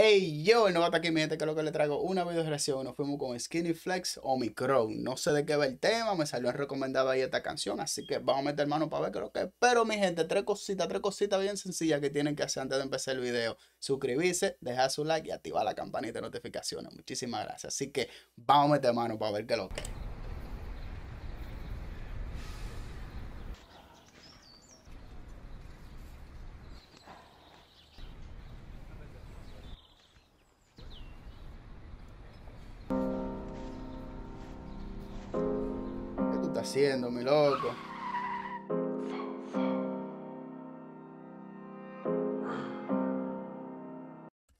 Hey yo, no hasta aquí mi gente que lo que le traigo una video reacción. Nos fuimos con Skinny Flex Omicron. No sé de qué va el tema, me salió recomendada ahí esta canción, así que vamos a meter mano para ver qué es lo que es. Pero mi gente, tres cositas, tres cositas bien sencillas que tienen que hacer antes de empezar el video. Suscribirse, dejar su like y activar la campanita de notificaciones. Muchísimas gracias. Así que vamos a meter mano para ver qué es lo que es. ¿Qué tú estás haciendo, mi loco?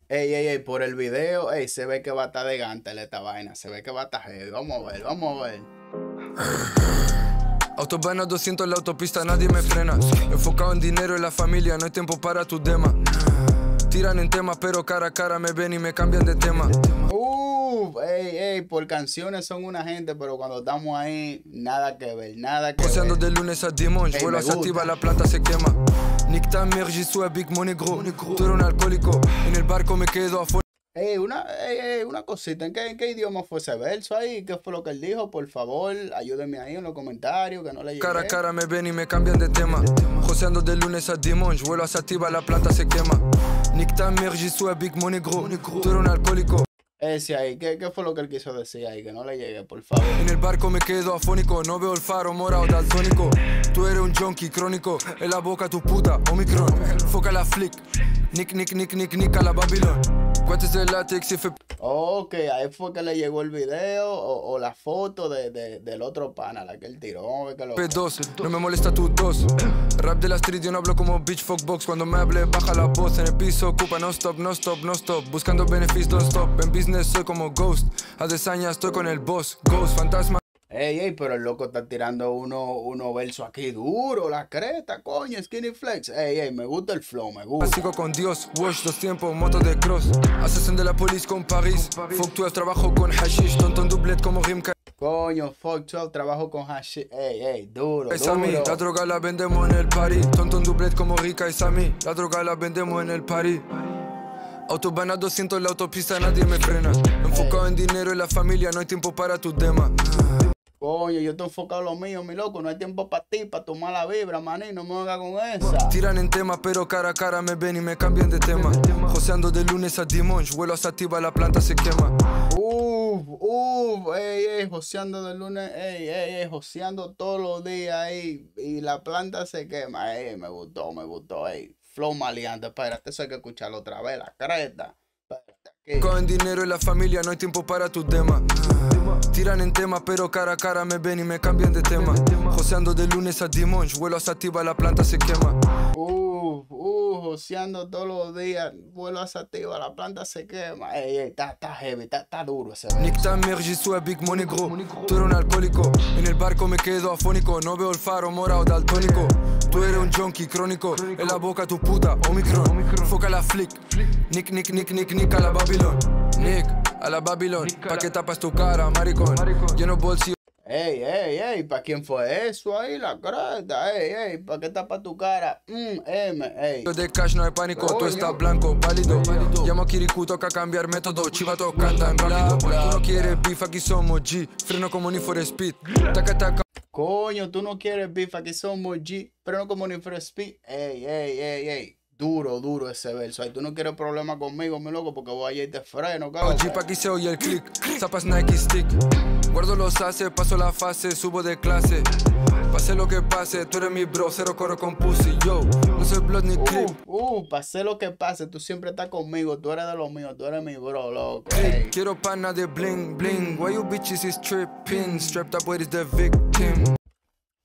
Ey, ey, ey, por el video, ey, se ve que va a estar de gantel esta vaina, se ve que va a estar heavy. Vamos a ver, vamos a ver. Autobahn a 200 en la autopista, nadie me frena. Enfocado en dinero y la familia, no hay tiempo para tus temas. Tiran en temas, pero cara a cara me ven y me cambian de tema. Uf, ey, ey, por canciones son una gente, pero cuando estamos ahí, nada que ver, nada que Poseando ver. de lunes a dimanche, vuelo se activa, la planta se quema. Nick ta mère, j'y suis Big Money Gros. Tú eres un alcohólico, en el barco me quedo afónico. Ey, una, ey, ey, una cosita, ¿en qué, ¿en qué idioma fue ese verso ahí? ¿Qué fue lo que él dijo? Por favor, ayúdenme ahí en los comentarios, que no le llegué. Cara a cara me ven y me cambian de tema. Joseando de lunes a dimanche, vuelo se activa, la planta se quema. Nick ta mère, j'y suis Big Money Gros. Tú eres un alcohólico. Ese ahí, ¿qué, ¿qué fue lo que él quiso decir ahí? Que no le llegué, por favor. En el barco me quedo afónico, no veo el faro morado daltónico. Tú eres un junkie crónico, en la boca tu puta, Omicron. Foca la flick, nick, nick, nick, nick, nick a la Babylon. Guantes de látex y fe Ok, ahí fue que le llegó el video o, o la foto de, de- del otro pana, la que él tiró. Vamos a ver qué lo P2, no me molesta tu tos. Rap de la street, yo no hablo como bitch fuck box. Cuando me hable, baja la voz en el piso, ocupa no stop, no stop, no stop. Buscando beneficios, don't stop. En business soy como ghost, a desaña estoy con el boss. Ghost, fantasma. Ey, ey, pero el loco está tirando uno, uno verso aquí duro, la creta, coño, skinny flex. Ey, ey, me gusta el flow, me gusta. Sigo con Dios, wash dos tiempos, moto de cross. Asesino de la police con París. Fuck 12, trabajo con hashish. Tonto en dublet como Rimka. Coño, fuck 12, trabajo con hash. Ey, ey, duro, Es a mí, duro. la droga la vendemos en el party. Tonto en dublet como Rica y Sammy. La droga la vendemos en el party. Autobahn a 200 en la autopista, nadie me frena. Enfocado en dinero y la familia, no hay tiempo para tus temas. Coño, yo estoy enfocado en lo mío, mi loco. No hay tiempo para ti, para tomar la vibra, maní. No me venga con esa. Tiran en temas, pero cara a cara me ven y me cambian de tema. Joseando de lunes a dimanche, vuelo se activa, la planta se quema. Uf, uf, ey, ey, joseando de lunes, ey, ey, ey, joseando todos los días, ey, y la planta se quema, ey, me gustó, me gustó, ey, flow maleante, espérate, eso hay que escucharlo otra vez, la creta, espérate. Con dinero y la familia, no hay tiempo para tus temas. Tiran en temas, pero cara a cara me ven y me cambian de tema. Joseando de lunes a dimanche, vuelo activa, la planta se quema. Uf, uf, joseando todos los días, vuelo a activa, la planta se quema, ey, ey, está, está heavy, está, está duro ese. Nick ta mère, j'y suis Big Money Gros. Tú eres un alcohólico, en el barco me quedo afónico. No veo el faro morado daltónico. Tú eres un junkie crónico, en la boca tu puta, Omicron. Foca la flick, Nick, Nick, Nick, Nick, Nick a la Babylon. Nick, a la Babylon, pa' que tapas tu cara, maricón. Lleno bolsillo. Ey, ey, ey, ¿para quién fue eso ahí, la creta? Ey, ey, ¿para qué tapa tu cara? Mm, M, ey. De cash no hay pánico, tú estás blanco, válido. Llamo a Kirikou, toca cambiar método. Chivato canta en rápido. Tú no quieres beef, aquí somos G. Freno como ni for speed. Taca, taca. Coño, tú no quieres beef, aquí somos G, pero no como ni for speed. Ey, ey, ey, ey. Duro, duro ese verso. Ay, tú no quieres problema conmigo, mi loco, porque voy a ir te freno, cabrón. Jeep aquí se oye el click, zapas Nike stick. Guardo los haces, paso la fase, subo de clase. Pase lo que pase, tú eres mi bro, cero corro con pussy, yo. No soy blood ni clip. Uh, uh, pase lo que pase, tú siempre estás conmigo, tú eres de los míos, tú eres mi bro, loco. Click, Ey. quiero pana de bling bling. Why you bitches is tripping? Strapped up, what is the victim?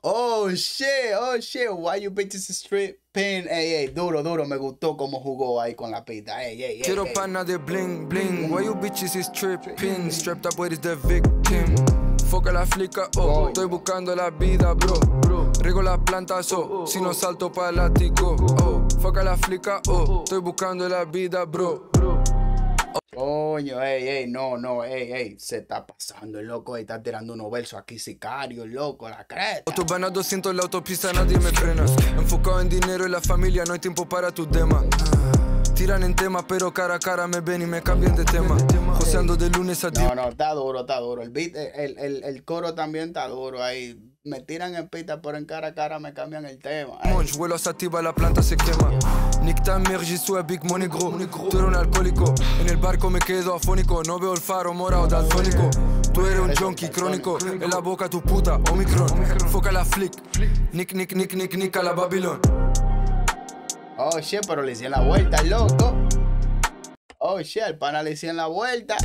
Oh shit, oh shit, why you bitches stripping? Ey, ey, duro, duro, me gustó cómo jugó ahí con la pita. Ey, ey, ey. Quiero ey. pana de bling bling. Why you bitches is tripping? Strapped up, what is the victim? Foca la flica, oh. Estoy buscando la vida, bro. Riego la planta, so. Si no salto para el ático, oh. Foca la flica, oh. Estoy buscando la vida, bro. Coño, ey, ey, no, no, ey, ey, se está pasando el loco, ey, está tirando unos versos aquí, sicario, el loco, la creta. Autobahn a 200 en la autopista, nadie me frena. Enfocado en dinero y la familia, no hay tiempo para tus temas. Tiran en tema, pero cara a cara me ven y me cambian de tema. Joseando de lunes a No, no, está duro, está duro. El beat, el, el, el coro también está duro ahí. Me tiran en pista, pero en cara a cara me cambian el tema. Monch, vuelo activa, la planta se quema. Nick ta mère, j'y big money gros. Tú eres un alcohólico, en el barco me quedo afónico. No veo el faro morado daltónico. Tú eres un junkie crónico, en la boca tu puta, Omicron. Foca la flick. Nick, nick, nick, nick, nick a la Babilón. Oh shit, pero le hicieron la vuelta, loco. Oh shit, el pana le hicieron la vuelta.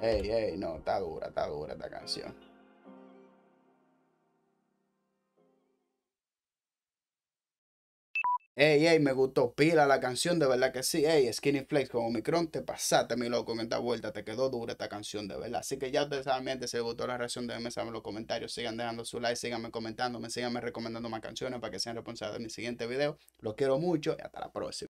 Ey, ey, no, está dura, está dura esta canción. Ey, ey, me gustó pila la canción, de verdad que sí. Ey, Skinny Flex con Omicron, te pasaste, mi loco, en esta vuelta. Te quedó dura esta canción, de verdad. Así que ya ustedes saben, si les gustó la reacción, déjenme saber en los comentarios. Sigan dejando su like, síganme comentando, me síganme recomendando más canciones para que sean responsables de mi siguiente video. Los quiero mucho y hasta la próxima.